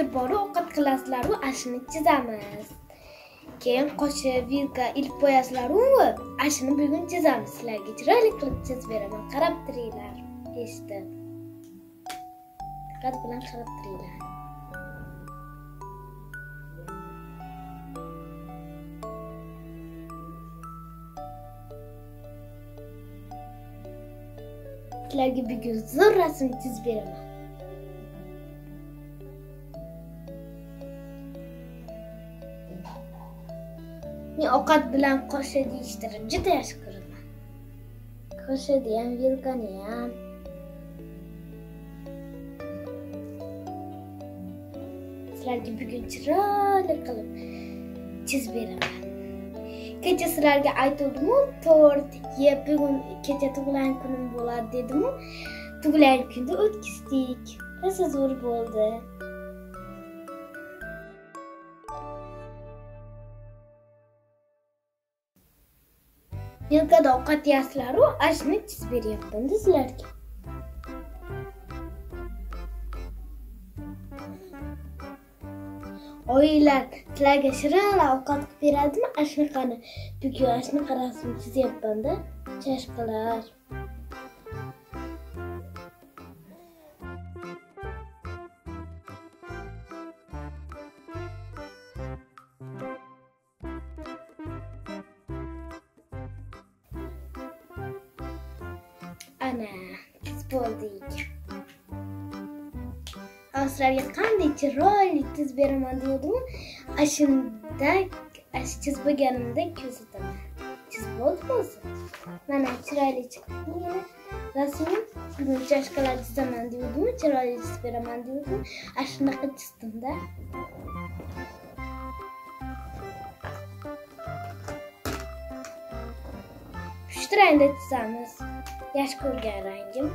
kirib borib ovqat qilasizlaru ashini chizamiz. Keyin qo'shib vilka ilib qo'yasizlaru ashini bugun chizamiz. Sizlarga chiroyli qilib chizib beraman qarab turinglar eshitib diqqat bilan qarab turinglar sizlarga bugun zo'r rasm chizib beraman. Men ovqat bilan qo'shib deyishtirib juda yaxshi ko'raman. Qo'shadi ham vilkani ham. Sizlarga bugun chiroyli qilib chizib beraman. Kecha sizlarga aytuvdimu tort yeb bugun kecha tug'ilgan kunim bo'ladi dedimu tug'ilgan kunni o'tkazdik. Rosa zo'r bo'ldi. Yelkada ovqat yeyapsizlaru ashuni chizib beryapmanda sizlarga. Oilalar sizlarga shirin ovqat qilib beradimi? Ana shunaqani bugun ana shunaqa rasm chizyapmanda chashqalar. Ana chizib bo'ldik sizlarga qanday chiroyli chizib beraman degandimu ana shunda chizib bo'lganimda ko'rsataman. Chizib bo'ldimi o'zi mana chiroyli chiqibdi rasmim bugun chashkalar chizaman degandimu chiroyli chizib beraman degandim ana shunaqa chizdimda. Pushti rangda chizamiz yaxshi ko'rgan rangim.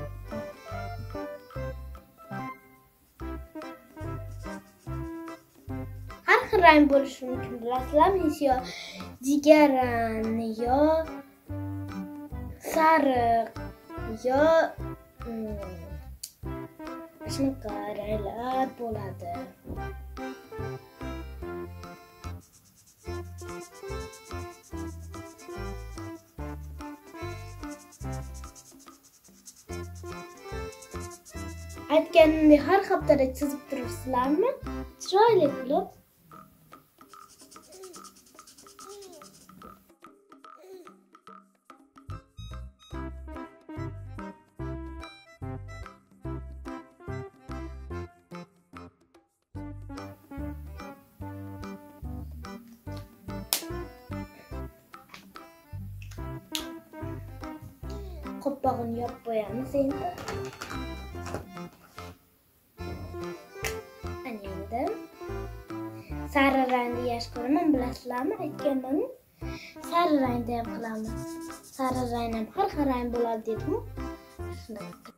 Har xil rang bo'lishi mumkin. Bilasizlarmi yo? Jigarrang yo? Sariq yo? Hmm. Shunaqa ranglar bo'ladi. Aytganimdek har haftada chizib turibsizlarmi? Chiroyli qilib qo'pog'ini yopib qo'yamiz endi. Sari rangni yaxshi ko'raman bilasizlarmi aytganman sari rangda ham qilamiz sari rang ham har xil rang bo'ladi dedimu shunaqa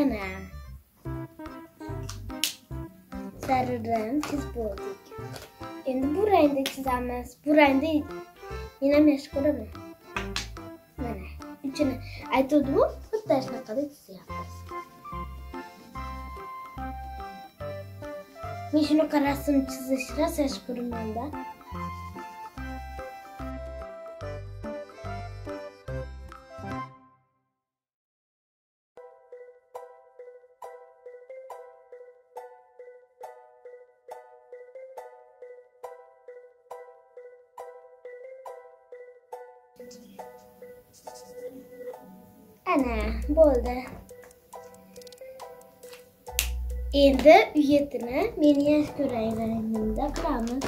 ana. Sari rang chizib bo'ldik endi bu rangda chizamiz. Bu rangda men ham yaxshi ko'raman. Mana uchini aytuvdimu xuddi shunaqada chizyapmiz men shunaqa rasm chizish rosa yaxshi ko'ramanda ana bo'ldi endi uyetini meni yaxshi ko'rgan qilamiz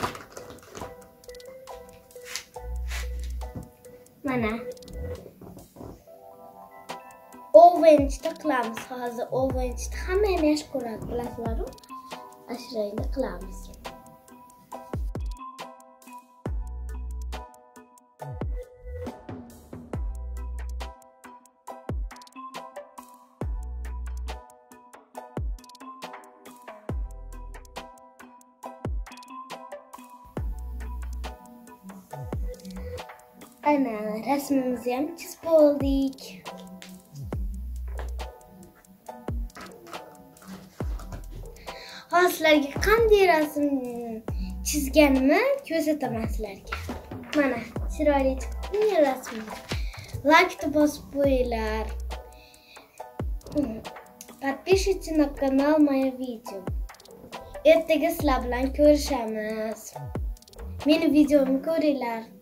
mana ovenchda qilamiz hozir ovenchda hamma yaxshi ko'radi bilasizlaru ana shu qilamiz ana rasmimizni ham chizib bo'ldik hozir sizlarga qanday rasm chizganimni ko'rsataman sizlarga mana chiroyli chiqibdi rasmim laykni bosib qo'yinglar подпишитесь на канал мои видео ertaga sizlar bilan ko'rishamiz meni videomni ko'ringlar